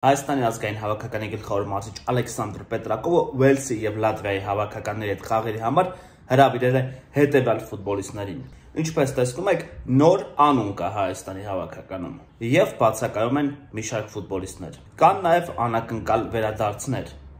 Հայաստանի ազգային հավաքականի գլխավոր մարզիչ Ալեքսանդր Պետրակովը Ուելսի եւ Լատվիայի հավաքականների հետ խաղերի համար հրավիրել է հետեւյալ ֆուտբոլիստներին։ Ինչպես տեսնում եք, նոր անուն կա Հայաստանի հավաքականում եւ բացակայում են մի շարք ֆուտբոլիստներ։ Կան նաեւ անակնկալ վերադարձներ։